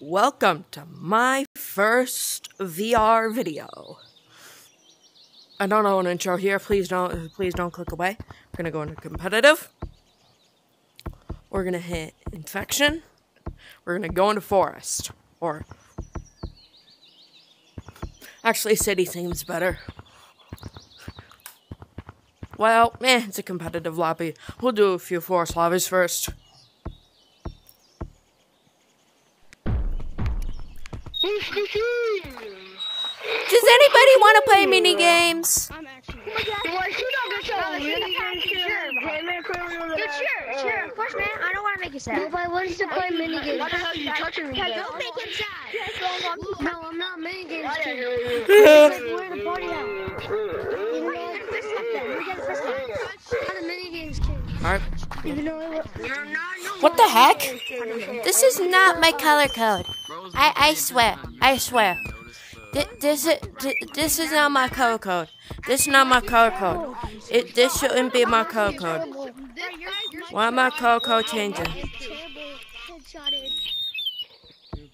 Welcome to my first VR video. I don't know an intro here. Please don't please don't click away. We're gonna go into competitive. We're gonna hit infection. We're gonna go into forest. Or actually city seems better. Well, eh, it's a competitive lobby. We'll do a few forest lobbies first. Does anybody want to play mini games? make you sad. Nobody wants to play minigames. What the hell are touching me? Don't make him sad. No, I'm not minigames. Why are you? Where the party at? Alright, what the heck? This is not my color code. I, I swear. I swear. Th- This is this is not my color code. This is not my color code. It this shouldn't be my color code. Why my color code changing?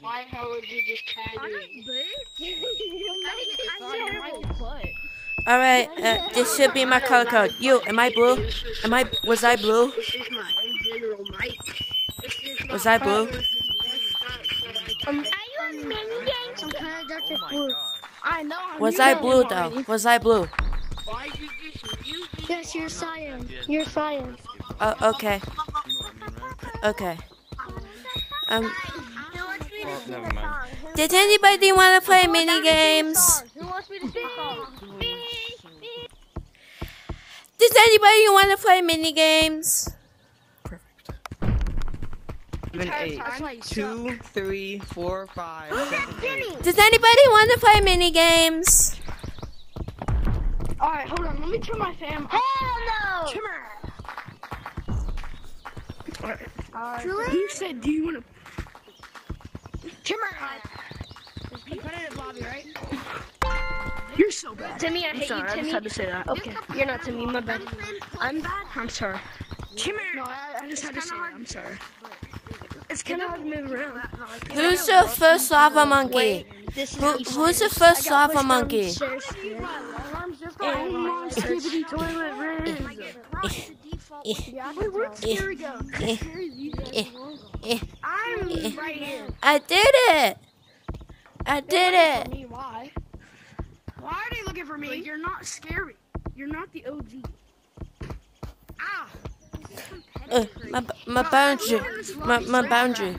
Why hell would you just try All right, uh, this should be my color code. You, am I blue? Am I? Was I blue? This is my general mic. This is my Was I blue? Um, are you a mini games? I'm kind of Dr. Blue. I know. I'm Was I blue though? Was I blue? Why you just you Yes, you're cyan. You're cyan. Oh, okay. Okay. Um, does anybody want to play mini games? Who wants me to sing a song? Does anybody want to play mini games? Seven, eight, two, three, four, five, seven, eight. Does anybody want to play mini games? Alright, hold on. Let me turn my fan. Hell no! Alright. You said, do you want to? Timmer. Competitive lobby, right? You're so bad. Timmy, I hate Sorry, you, I just Timmy. had to say that. Okay, you're not Timmy, my bad. I'm bad. I'm sorry. Timmer. No, I, I just had to say that. I'm sorry. It's kind of hard to move around. Who's the first lava monkey? This is Who, who's the first lava monkey? Skibidi toilet Wait, where'd eh, Scary go? Eh, eh, I'm right here. I did it! I did it! looking for me. You're not scary. You're not the OG. Ow! Uh, my my boundary, my my boundary,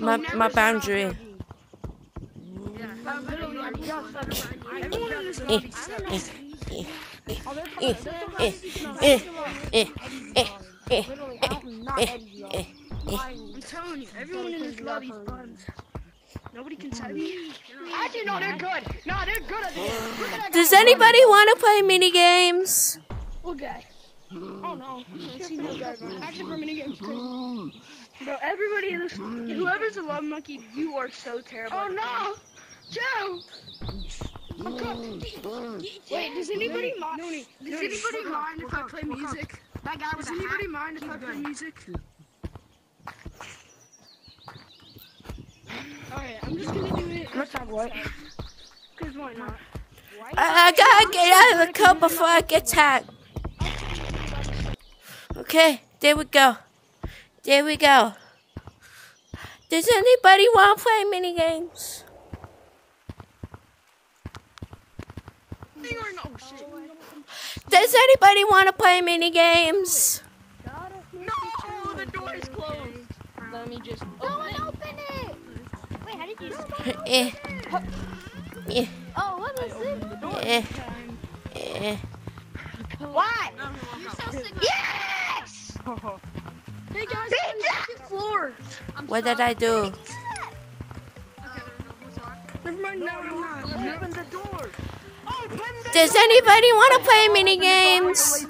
my my boundary. I'm telling you, everyone in this lobby is buns. Nobody can tell me. Actually, no, they're good. No, they're good at this. Look at that Does anybody want to play mini games? What guy? Oh no. I see no guy. Actually, for mini games too. Bro, everybody in this, whoever's a love monkey, you are so terrible. Oh no, Joe. Wait, does anybody mind? Does anybody mind if I play music? That guy was Does anybody mind if I play music? Alright, I'm just gonna do it. What's up, what? Cause why not? I, I gotta get out of the cup before I get tagged. Okay, there we go. There we go. Does anybody want to play mini games? Does anybody want to play mini games? No, the door is closed. Let me just how did you Eh. Yeah. Oh, what is it? Eh. Eh. Why? You so sick. Yes! Hey guys, Pizza! floor. I'm what did I do? Does anybody want to play mini games?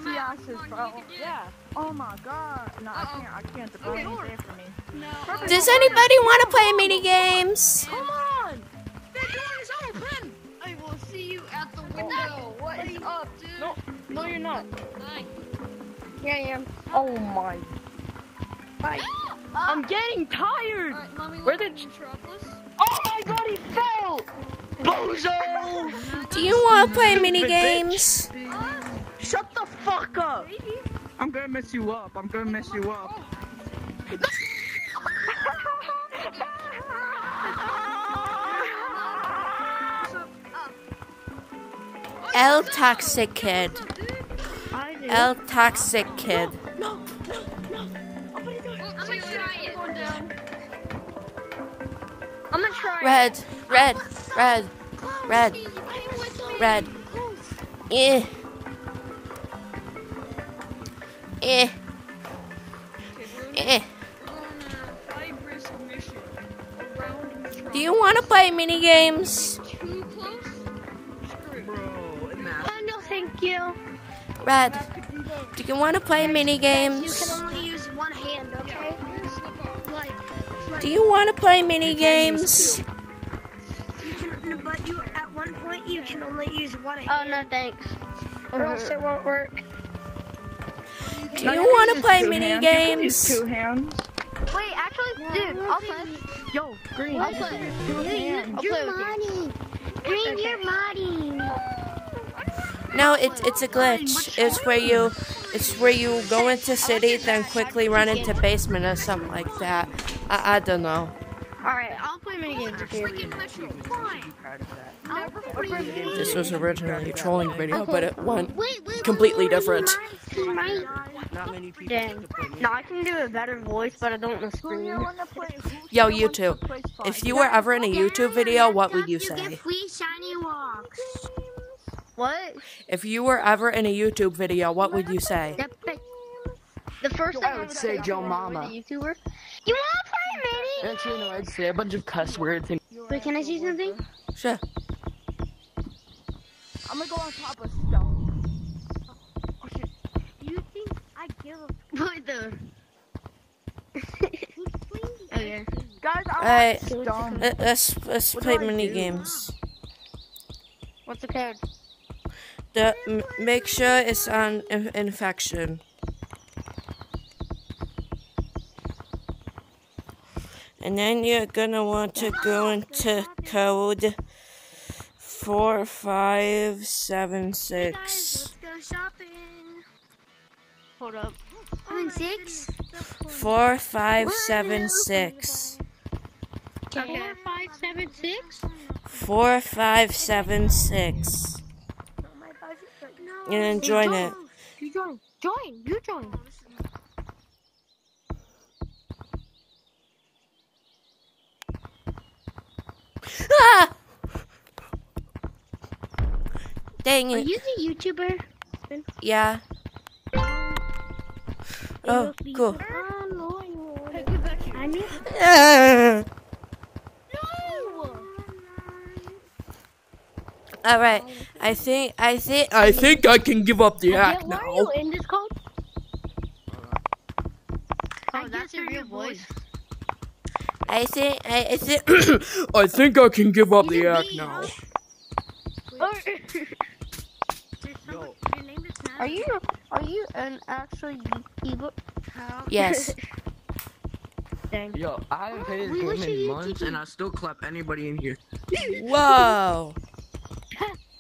Oh my god. No, I can't. I can't. The phone is there for me. Does anybody want to play mini games? Come on! The door is open! I will see you at the window. What is up, dude? No, no, you're not. Here I am. Oh my. Bye. Ah! I'm getting tired. Alright, mommy, Where look did- at Metropolis. Oh my god, he fell! Bozo! Do you want to play mini games? Shut the fuck up! I'm gonna mess you up. I'm gonna mess you up. Oh. El Toxic Kid. El Toxic Kid. I'm gonna try it. I'm gonna try. Red, red, red, red, red. Eh. Eh. Eh. Do you want to play mini games? Red, do you want to play mini You games? can only use one hand, okay? Like, Do you want to play mini games? you can, but you at one point you can only use one oh, hand. Oh no, thanks. Or else it won't work. Do you want to play mini hands. You can use games? Two hands. Wait, actually, dude, I'll play. Yo, green. I'll play. Two hands. You, you're modding. Green, you're modding. No, it's it's a glitch. It's where you it's where you go into city, then quickly run into basement or something like that. I, I don't know. Alright, I'll play minigames if you Proud of that. This was originally a trolling video, but it went Wait, wait, completely wait, wait, different. wait, wait. Not many people Dang. get to play No, I can do a better voice, but I don't want to scream. Yo, YouTube. If you were ever in a YouTube video, what would you get say? free shiny rocks. What? If you were ever in a YouTube video, what would you say? The, first thing I would say Joe with Mama. YouTuber. You want to play mini? Actually, no, I'd say a bunch of cuss words and Wait, can I see something? Sure. I'm gonna go on top of stone. stuff. Oh, you think I give a what the? okay. Guys, I'm Alright, dumb. let- let's let's play mini games. What's the code? The make sure it's an in- infection. And then you're gonna want to go into code four five seven six. go shopping. Hold up. I'm six. Four five seven six. Okay. Four, five, seven, six. Four five seven six. And then join it. You join. Join. You join. Ah! Dang it. Are you the YouTuber? Yeah. Oh, cool. I need. Ah. No. All right. I think I think I um, think I can give up the act Why are now. you in this code? Oh, that's your real voice. I think I, I think I think I can give up the act now. Oh. Yo, Are you are you an actual YouTuber? Yes. Dang. yo, I haven't played this We game in months, and I still clap anybody in here. Whoa.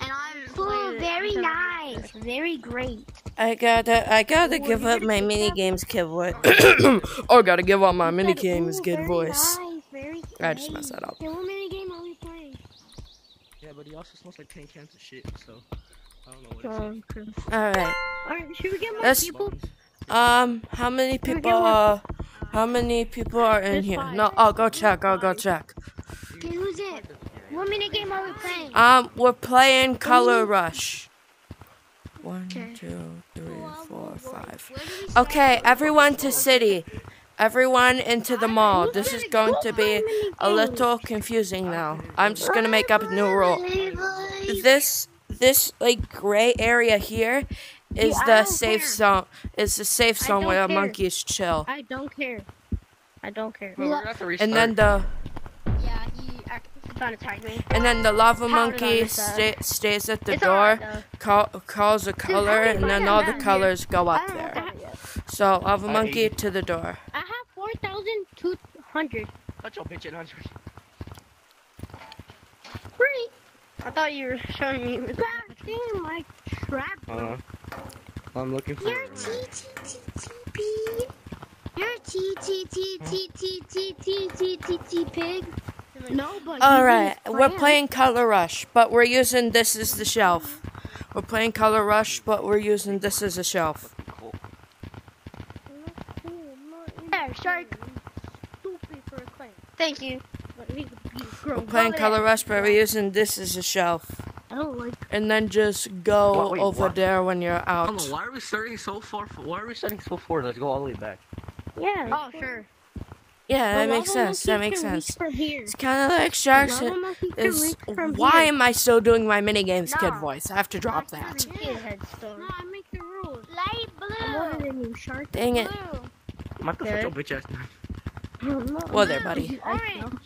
And I'm Ooh, very nice. Very great. I gotta I gotta give up my mini games kid voice. I gotta give up my mini games kid voice. Nice, I just messed that up. Okay, what mini game are we playing? Yeah, but he also smells like tin cans of shit, so I don't know what it is. All right. Alright, should we get more Let's people? um. How many people are? How many people are in There's here? five. No. I'll go check. I'll go check. Okay, who's it? What mini game are we playing? Um. We're playing Color Rush. One, Okay. two, three, four, five. Okay, everyone to city. Everyone into the mall. This is going to be a little confusing now. I'm just gonna make up a new rule. This this like gray area here is Yeah, the safe care. zone. Is the safe zone where the care. monkeys chill. I don't care. I don't care. Well, we're gonna have to restart. And then the Yeah, he actually trying to tag me. and then the lava How did I monkey sta stays at the It's door, alright, though. call, calls a color, how do you and then all the down here? colors go up there. that. So lava I- monkey to the door. I have 4,000 Hundred. Shut your bitch at 100. Three. I thought you were showing me. God damn, my trap. Uh, I'm looking for You're T T T T P. You're T T T T T T T T T T pig. No, but All right, we're playing Color Rush, but we're using this as the shelf. We're playing Color Rush, but we're using this as a shelf. cool. Yeah, shark. Stupid for a claim. Thank you. We could be We're playing Color Rush, but we're using this as a shelf. I don't like. And then just go What- wait, over what? there when you're out. on, why are we starting so far? For, why are we starting so far? Let's go all the way back. Yeah. Oh sure. Yeah, that makes sense. That makes sense. It's kind of like Sharks. Is why am I still doing my mini games kid voice? I have to drop that. No, I make the rules. Light blue. I'm older than you, shark. Dang it. Michael, shut Okay. your bitch ass down. Well, there, buddy. Orange.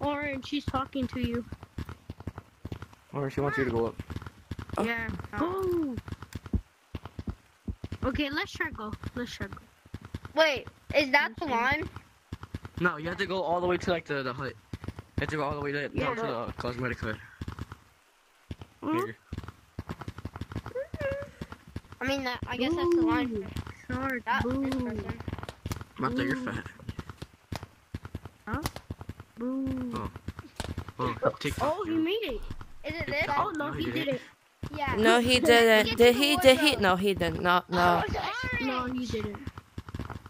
Orange, she's talking to you. Or she wants you to go up. Oh. Yeah. Oh. Okay, let's try go. Let's try go. Wait, is that the line? No, you have to go all the way to like the, the hut. You have to go all the way to, Yeah, no, to the cosmetic hut. Hmm? Here. I mean, that, I guess that's the line. Shark, That is boo. person. Martha, you're fat. Boo. Oh, Oh, take Oh, he made it. Is it this? Oh, no, he did it. Yeah. No, he didn't. Did he? Did he? No, he didn't. No, no. No, he didn't.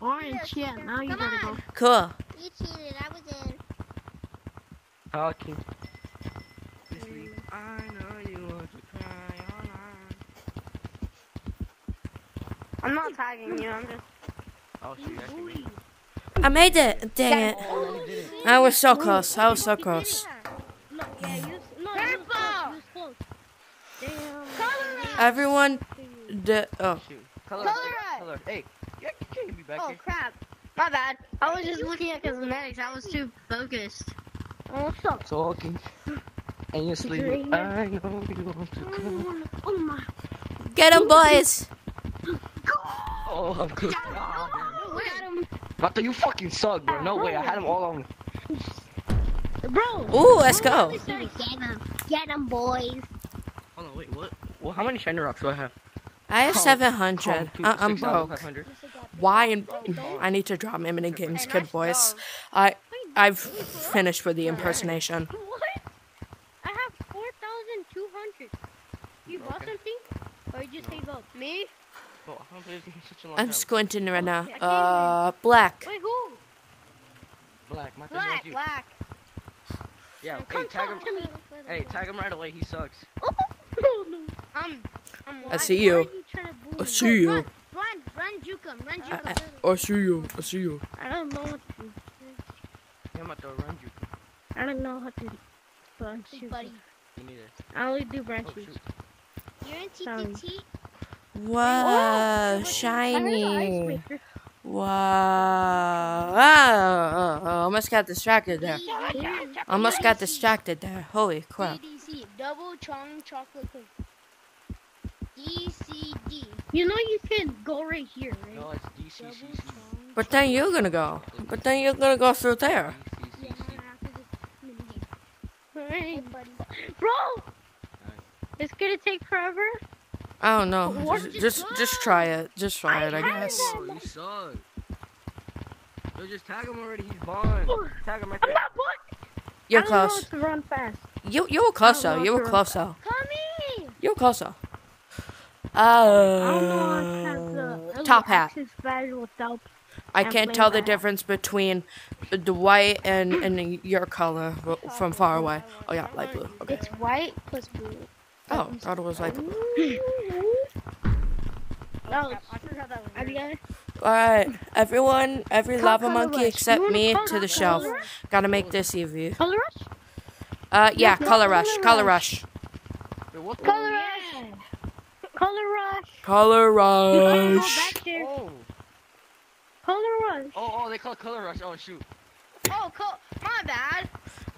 Orange, yeah, now you gotta go. Cool. You cheated. I was in. Okay. I know you want to cry I'm not tagging you. I'm just. Oh, shoot, I can make I made it. Dang it. Oh, I was so close. I was so close. No, yeah, you, no, you close, you was close. Damn. Everyone did. Oh. Shoot. Color, Color hey, color. Hey, yeah, you can't be back Oh crap. My bad. I was just looking at cosmetics. I was too focused. Oh, what's up? Talking. And you're sleeping. I know you want to cry. Oh my. Get him, boys. Oh, I'm good. Look at him. Martha, you fucking suck, bro. No way. I had them all on. Bro. Ooh, let's go. Get him. Get him, boys. Hold on, wait, what? Well, how many shiny rocks do I have? I have Calm- 700. calm, I- uh-uh, I'm 6,500. broke. Why? in- I need to drop my mini games kid voice. I I've finished with the impersonation. What? I have 4,200. You bought something? Or you just save up? Me? Oh, I haven't played this in such a long I'm squinting right now. Uh, black. Wait, who? Black, Martha, Black, you. black. Yeah, hey, Come tag him. to me. Hey, tag him right away. He sucks. Oh, no. I'm. I'm I see you. you trying to bully I see you. Run, run, run, juke him, run, juke I, him. I, I see you. I see you. I don't know what to do. I'm about to run you. I don't know how to branch shoot. buddy. Me neither. I only do branch Oh, shoot. shoot. You're in TTT? Wow, I shiny. heard an icebreaker. Wow. Ah, almost got distracted there. Almost got distracted there. Holy crap. DDC. Double chong chocolate cake. DCD. You know you can go right here, right? No, it's DCCC. But then you're gonna go. But then you're gonna go through there. Right. Bro! It's gonna take forever. I don't know. Just, just, just try it. Just try it, I guess. Oh, you suck. Yo, just tag him already. He's gone. Oh, tag him right I'm there. not what? You're I don't know close. to run fast. You, you were close though. You know were close though. Come here! You were close though. I don't know how to the Uh, top hat. I can't tell the difference between the white and, and your color from far away. Oh yeah, light blue. Okay. It's white plus blue. Oh, I thought it was light blue. No, I got it. Alright, everyone, every Color lava monkey rush. except me color to the rush? shelf. Color? Gotta make this easy. Color rush? Uh, yeah, color color rush, color rush. Color rush. Dude, oh. Color rush. Oh, oh, they call color rush. Oh, shoot. Oh, col my bad.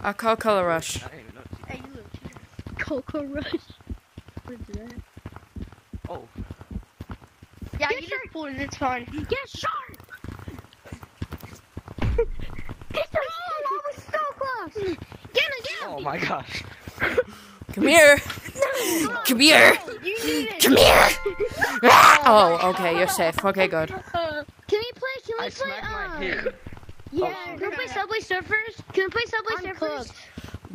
I call color rush. Hey, you little cheater. Color rush. What's that? Oh. Yeah, you shark. just pulled it. It's fine. Get sharp. Get the oh, I was so close. Get him, get him. Oh my gosh. Come here. No, Come here. No, Come here. oh, okay, you're safe. Okay, good. Can we play? Can we I play? Uh, yeah, can we play Subway Surfers? Can we play Subway Surfers?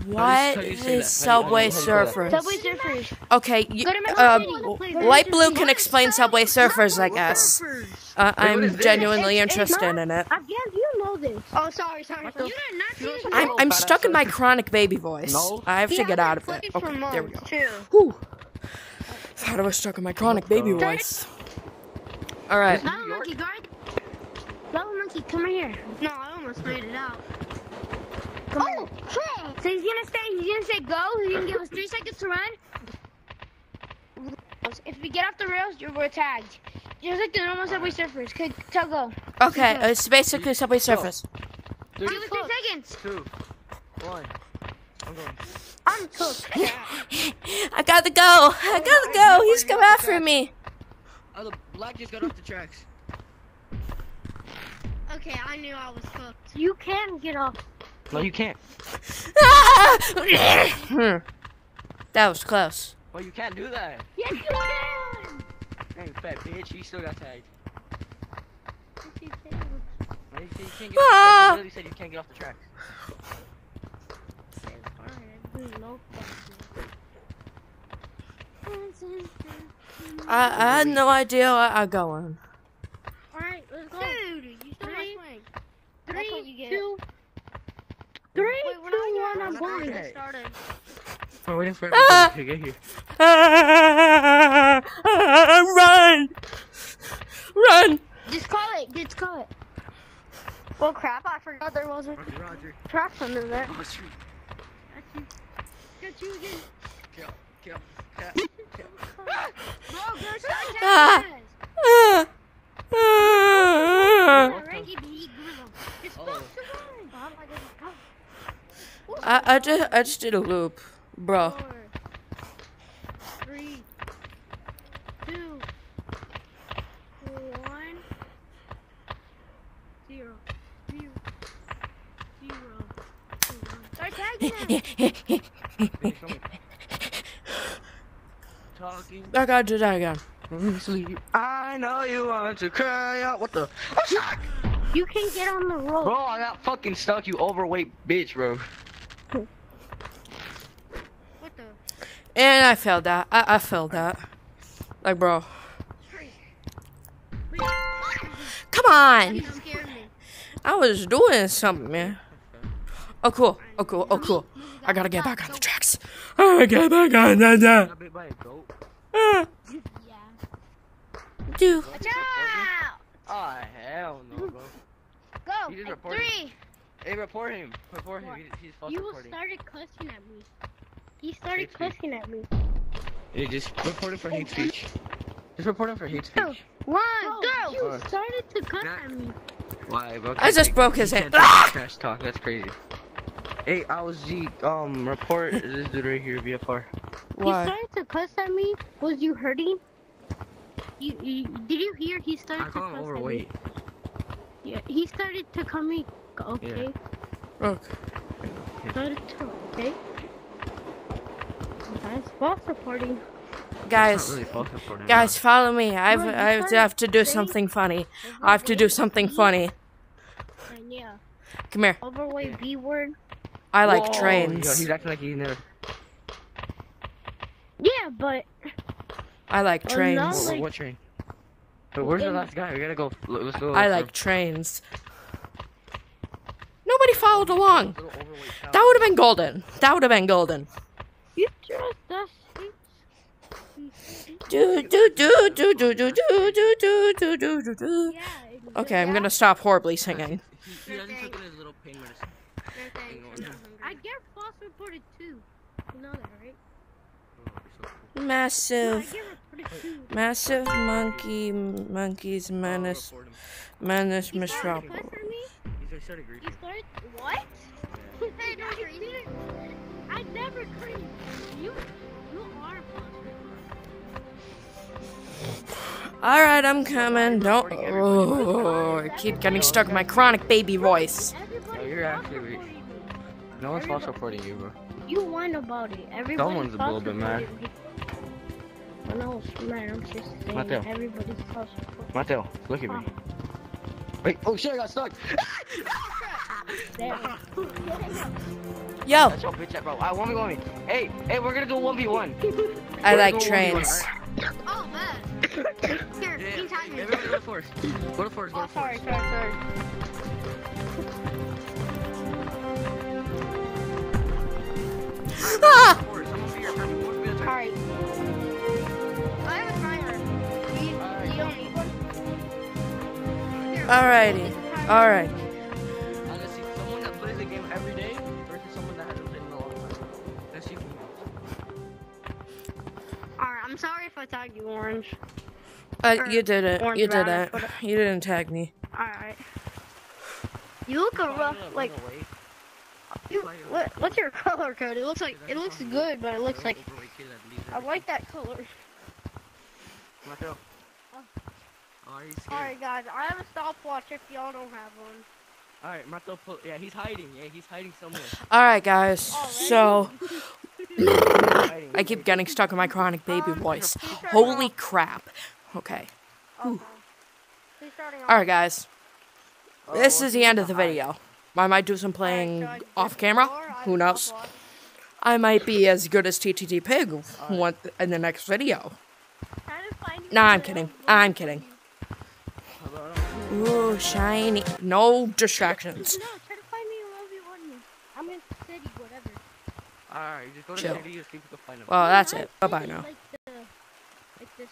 What is Subway Surfers? Subway Surfers. Okay, you, uh, Light Blue can explain Subway Surfers, I guess. Uh, I'm genuinely interested in it. you know this. Oh, sorry, sorry. I'm, I'm stuck in my chronic baby voice. I have to get out of it. Okay, there we go. Whew. Thought I was stuck in my chronic baby voice. All right. Lava Monkey, guard. Lava Monkey, come right here. No, I almost made it out. oh, So he's gonna say, he's gonna say go. He's gonna give us three seconds to run. If we get off the rails, you're we're tagged. Just like the normal Subway Surfers. Okay, tell go. Okay, it's basically Subway Surfers. Give us three seconds. Two, one. I'm going. I'm cooked. I gotta go. I gotta go. He's come after me. Oh, the black just got off the tracks. Okay, I knew I was cooked. You can get off. No, you can't. That was close. Well, you can't do that. Yes, you can. Hey, fat bitch, you still got tagged. Yes, you can. No, you you can't get off. Ah! You literally said you can't get off the tracks. I, I had no idea where I'm going. Alright, let's go. Dude, you stole my Three, swing. That's Three, you get. two, three, Wait, we're two, one, I'm going. We're not yet started. We're waiting for Ah! to get here. Run! Run! Just call it. Just call it. Well, crap, I forgot there was a Roger, Roger. tracks under there. Oh, Kill, kill, kill, kill. ah. Ah. Ah. I, I just I just did a loop, bro. I gotta do that again. Sleep. I know you want to cry out. What the? Oh, you can get on the road. Bro, I got fucking stuck, you overweight bitch, bro. What the? And I failed that. I, I failed that. Like, bro. Come on! You scared me. I was doing something, man. Oh, cool. Oh, cool. Oh, cool. I gotta get back on the tracks. I gotta get back on the tracks. Got bit by a goat. Ah, Yeah. Do. Watch out! Oh, hell no, bro. Go. You just At reported. three. Hey, report him. Report him. He- He's false You reporting. started cussing at me. He started Hate speech. cussing at me. Hey, just report him for hate speech. Just report him for hate speech. One, go. You Alright. started to cuss Nah. at me. Why, bro? I just broke his You hand. can't talk Ah! Trash talk. That's crazy. Hey, I was G. Um, report this dude right here, VFR. He started to cuss at me. Was you hurting? You, you did you hear? He started I to call cuss him at me. overweight. Yeah, he started to call me. Okay. Okay. Started to. Okay. That's false reporting. Guys, really false reporting. guys, follow me. I've, Bro, you I started have to do something funny. I have to do something funny. And yeah, Come here. overweight B word. I like Whoa, Yo, trains. he's acting like he's never. Yeah, but I like Oh, trains. What, like- what train? But where's the last guy? We gotta go. Let's go. I look like trains. Nobody followed along. for little overweight child. That would have been golden. That would have been golden. you trust us. Do do do do do do do do do do do do do. Okay, I'm gonna stop horribly singing. He, he hasn't taken his little pain. I get false reported too. You know that, right? I Massive, get reported too. massive monkey, monkeys menace, Report him. menace metropolis. cussing at me. He's a third degree. He started what? Hey, no. I never crazy. You, you are. All right, I'm coming. Don't. Oh, I keep getting stuck in my chronic baby voice. No, you're actually re- reporting me. No one's false reporting you, bro. You whine about it. Everybody Someone's a little bit mad. I know mad. I'm just saying. Mateo. Everybody's close. Mateo, look at me. Wait, oh shit, I got stuck. There. Yo, That's your bitch, bro. I one v one me. Hey, hey, we're gonna do one v one. I like trains. Oh man. Here, Yeah, he's hiding. everybody go to forest. Go to forest. Go Oh, to sorry, forest. sorry, sorry. Ah! Alrighty. Alright. I'm gonna see someone that plays the game every day versus someone that hasn't played in a long time. Let's see who wins. Alright, I'm sorry if I tagged you orange. Uh, you did it. You did rabbit, it. but- You didn't tag me. Alright. You look a I'm rough, like, you, what, what's your color code? It looks like, it looks good, but it looks like, Overweight kid that leaves I like that color. Mateo. Oh, are you scared? Oh, Alright guys, I have a stopwatch if y'all don't have one. Alright, Mateo, pull. Yeah, he's hiding. Yeah, he's hiding somewhere. Alright, guys. So, I keep getting stuck in my chronic baby voice. Holy crap. Okay. Uh-huh. Okay. Who's starting off? Alright, guys. Oh, This what's is the end of the hide? video. I might do some playing Alright, so I- off camera. Or Who knows? I might be as good as TTT Pig want in the next video. Trying to find you Nah, I'm kidding. I'm kidding. Ooh, shiny. No distractions. No, try to find me I'm in city, whatever. Alright, just go to Chill. city, you can find him. Well, that's it. Bye-bye now. Like the, like the